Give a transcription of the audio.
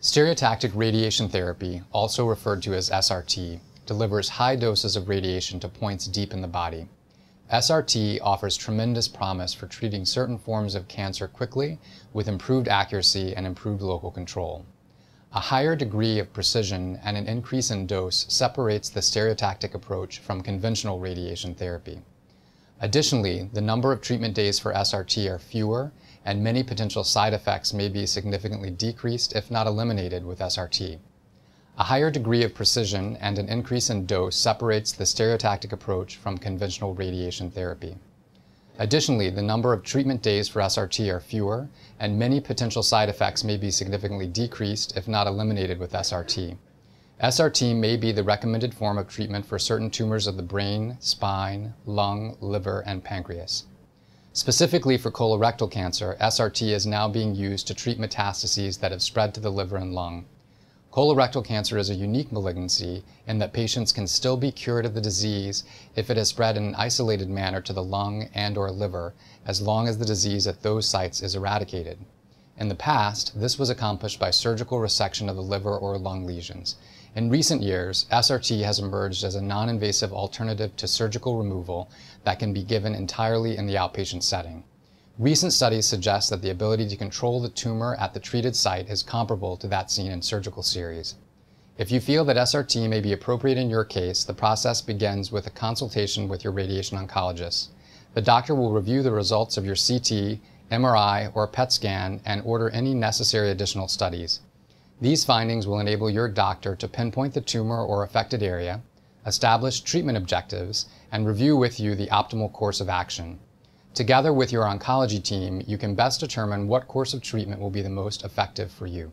Stereotactic radiation therapy, also referred to as SRT, delivers high doses of radiation to points deep in the body. SRT offers tremendous promise for treating certain forms of cancer quickly with improved accuracy and improved local control. A higher degree of precision and an increase in dose separates the stereotactic approach from conventional radiation therapy. Additionally, the number of treatment days for SRT are fewer, and many potential side effects may be significantly decreased, if not eliminated, with SRT. A higher degree of precision and an increase in dose separates the stereotactic approach from conventional radiation therapy. Additionally, the number of treatment days for SRT are fewer, and many potential side effects may be significantly decreased, if not eliminated, with SRT. SRT may be the recommended form of treatment for certain tumors of the brain, spine, lung, liver, and pancreas. Specifically for colorectal cancer, SRT is now being used to treat metastases that have spread to the liver and lung. Colorectal cancer is a unique malignancy in that patients can still be cured of the disease if it has spread in an isolated manner to the lung and or liver as long as the disease at those sites is eradicated. In the past, this was accomplished by surgical resection of the liver or lung lesions. In recent years, SRT has emerged as a non-invasive alternative to surgical removal that can be given entirely in the outpatient setting. Recent studies suggest that the ability to control the tumor at the treated site is comparable to that seen in surgical series. If you feel that SRT may be appropriate in your case, the process begins with a consultation with your radiation oncologist. The doctor will review the results of your CT, MRI, or PET scan and order any necessary additional studies. These findings will enable your doctor to pinpoint the tumor or affected area, establish treatment objectives, and review with you the optimal course of action. Together with your oncology team, you can best determine what course of treatment will be the most effective for you.